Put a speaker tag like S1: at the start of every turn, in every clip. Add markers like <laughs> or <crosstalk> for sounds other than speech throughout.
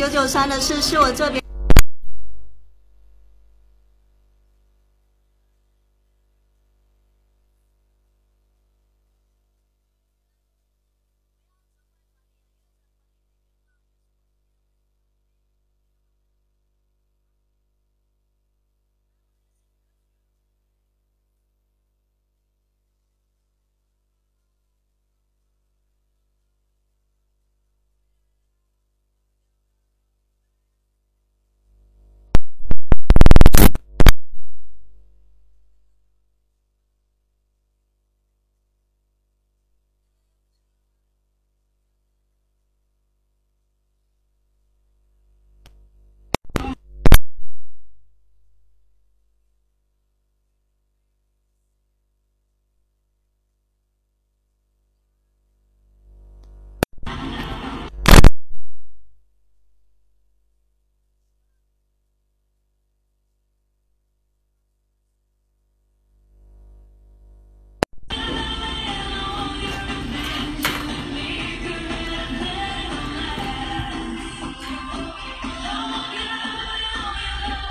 S1: 九九三的是是我这边。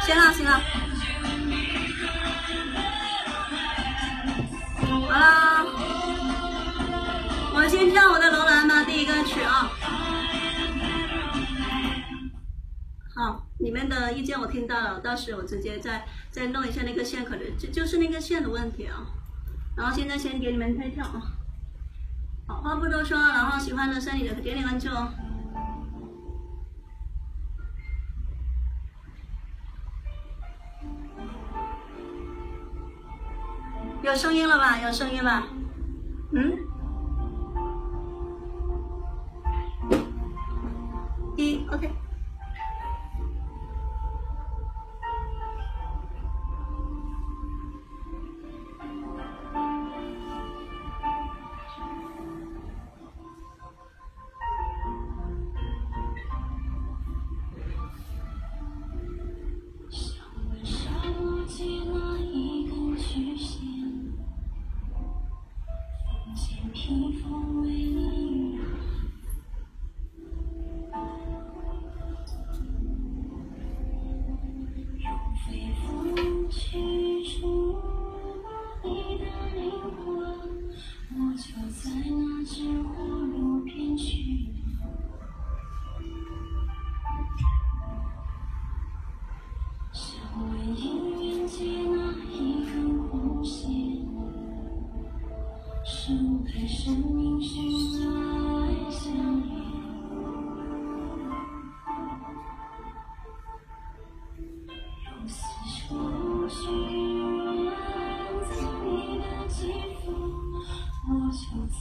S1: 行了行了，好了，我先跳我的楼兰吧，第一个曲啊。好，你们的意见我听到了，到时我直接再再弄一下那个线，可能就就是那个线的问题啊。然后现在先给你们开跳啊。好，话不多说，然后喜欢的声音的点点关注哦。有声音了吧？有声音了。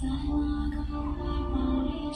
S2: 在那个怀抱里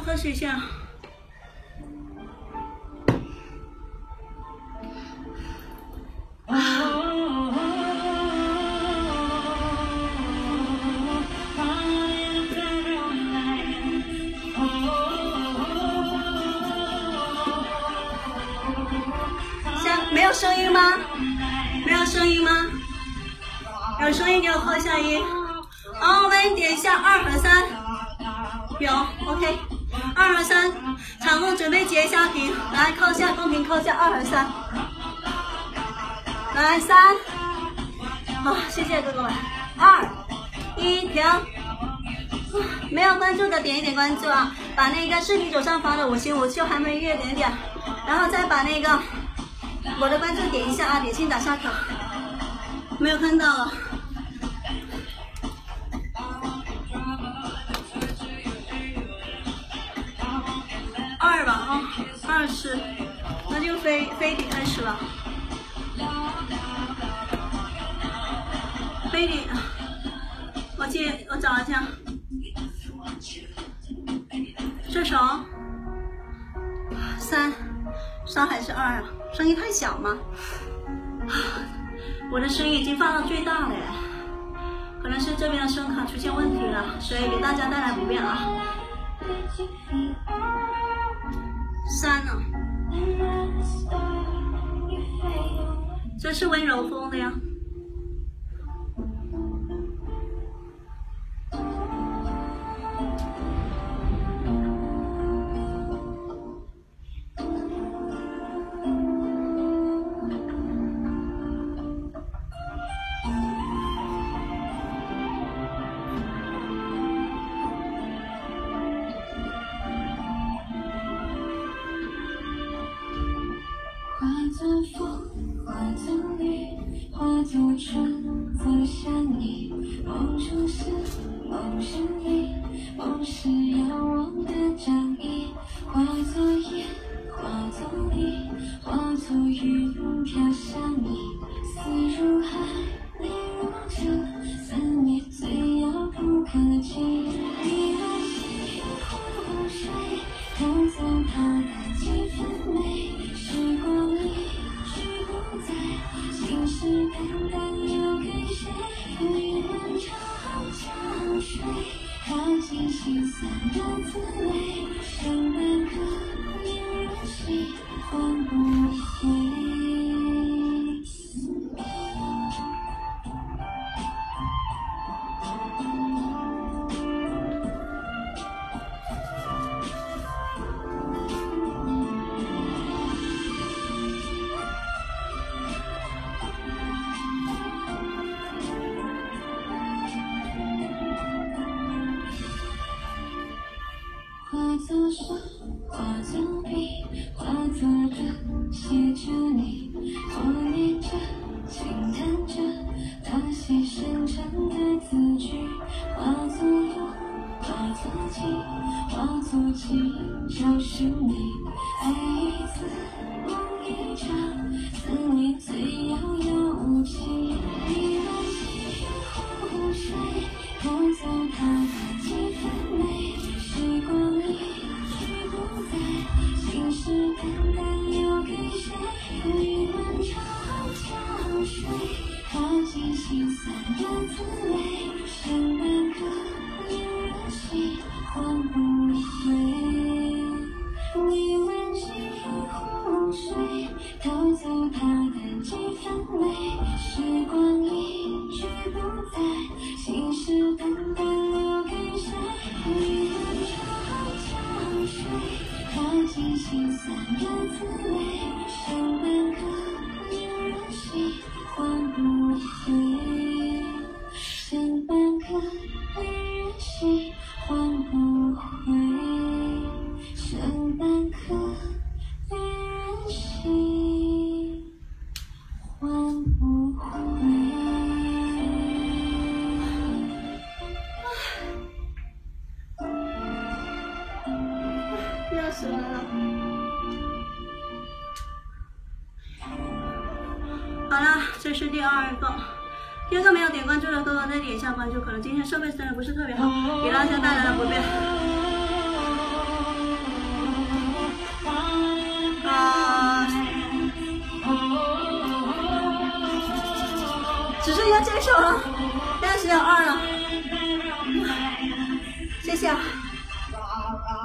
S1: 喝水一下。像没有声音吗？没有声音吗？有声音给我扣一下一。好，我们点一下二和三。有，OK。二和三，场控准备截一下屏，来扣一下公屏，扣一下二和三。来三，好，谢谢哥哥们。二，一，停。没有关注的点一点关注啊，把那个视频左上方的五星五星还没月点点，然后再把那个我的关注点一下啊，点心打下卡。没有看到了。二吧啊，二十，那就飞飞底开始了。飞底，我记我找一下，射手三，三还是二啊？声音太小吗？<sighs> 我的声音已经放到最大了，可能是这边的声卡出现问题了，所以给大家带来不便啊。三呢？这是温柔风的呀。
S2: 心酸的滋味剩半颗恋人心唤不回多少化作冰。偷走她的几分美，时光一去不再信誓旦旦。留给谁？你温长，江水淘尽心酸的滋味。剩半
S1: 颗恋人心，换不回。剩半颗恋人心，换不回。剩半颗。下关注，可能今天设备真的不是特别好，给大家带来了不便。啊，只剩下这首了，现在十点二了，谢谢。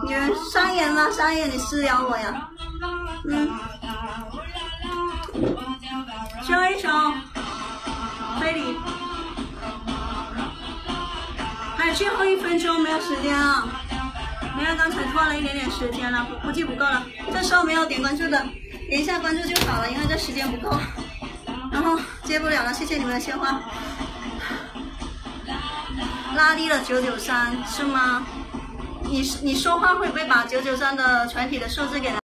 S1: 你们 <laughs> 商演吗？商演，你私聊我呀。嗯。最后一首，还有最后一分钟，没有时间了。因为刚才拖了一点点时间了，估计不够了。这时候没有点关注的，点一下关注就好了，因为这时间不够。然后接不了了，谢谢你们的鲜花。拉低了九九三是吗？你你说话会不会把九九三的全体的数字给？